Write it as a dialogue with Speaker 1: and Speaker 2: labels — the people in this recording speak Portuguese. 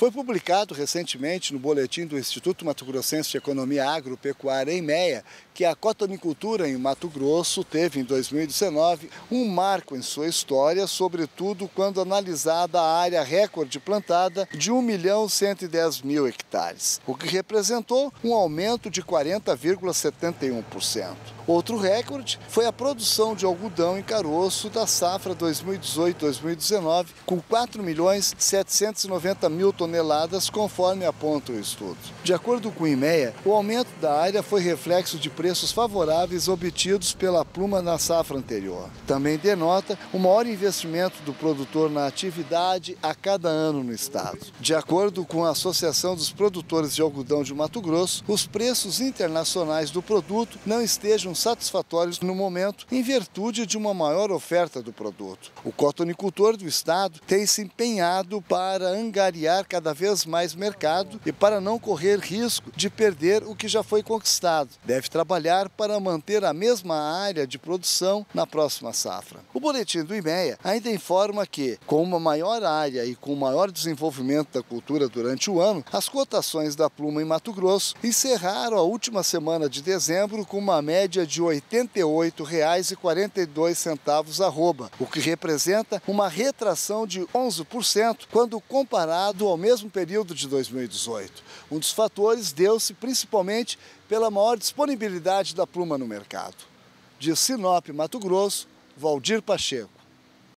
Speaker 1: Foi publicado recentemente no boletim do Instituto Mato Grossense de Economia Agropecuária em Meia que a cotonicultura em Mato Grosso teve em 2019 um marco em sua história, sobretudo quando analisada a área recorde plantada de 1 milhão 110 mil hectares, o que representou um aumento de 40,71%. Outro recorde foi a produção de algodão em caroço da safra 2018-2019, com 4 milhões 790 mil toneladas, conforme aponta o estudo. De acordo com o IMEA, o aumento da área foi reflexo de preços favoráveis obtidos pela pluma na safra anterior. Também denota o maior investimento do produtor na atividade a cada ano no estado. De acordo com a Associação dos Produtores de Algodão de Mato Grosso, os preços internacionais do produto não estejam satisfatórios no momento, em virtude de uma maior oferta do produto. O cotonicultor do estado tem se empenhado para angariar cada vez mais mercado e para não correr risco de perder o que já foi conquistado. Deve trabalhar para manter a mesma área de produção na próxima safra. O boletim do IMEA ainda informa que, com uma maior área e com maior desenvolvimento da cultura durante o ano, as cotações da pluma em Mato Grosso encerraram a última semana de dezembro com uma média de R$ 88,42 arroba, o que representa uma retração de 11% quando comparado ao mesmo período de 2018. Um dos fatores deu-se principalmente pela maior disponibilidade da pluma no mercado. De Sinop, Mato Grosso, Valdir Pacheco.